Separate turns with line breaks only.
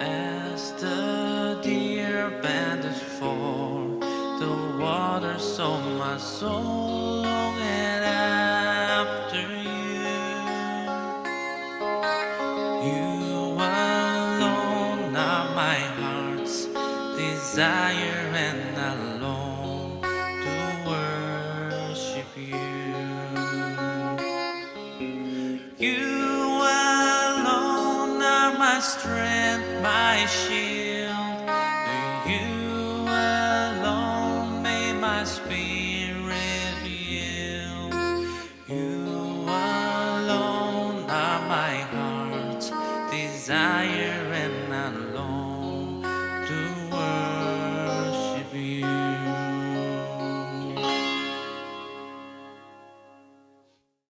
As the deer bandits for the waters so my soul longing after you. You alone are my heart's desire and alone to worship you. my strength, my shield. You alone may my spirit yield. You alone are my heart's desire, and alone do.